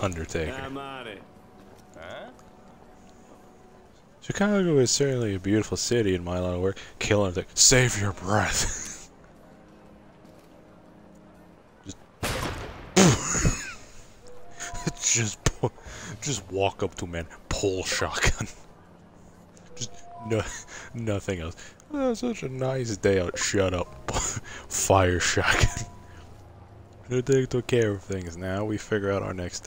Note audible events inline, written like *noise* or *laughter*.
Undertaker. I'm on it. Chicago is certainly a beautiful city in my line of work. Kill him. Save your breath. *laughs* just, just, just walk up to a man, pull shotgun. Just no, nothing else. Oh, such a nice day out. Shut up. *laughs* Fire shotgun. *laughs* Undertaker took care of things. Now we figure out our next